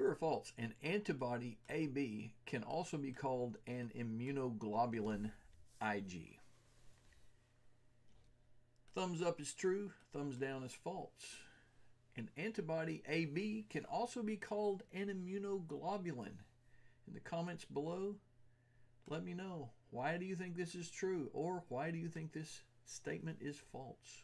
True or false? An antibody AB can also be called an immunoglobulin IG. Thumbs up is true, thumbs down is false. An antibody AB can also be called an immunoglobulin. In the comments below, let me know why do you think this is true or why do you think this statement is false?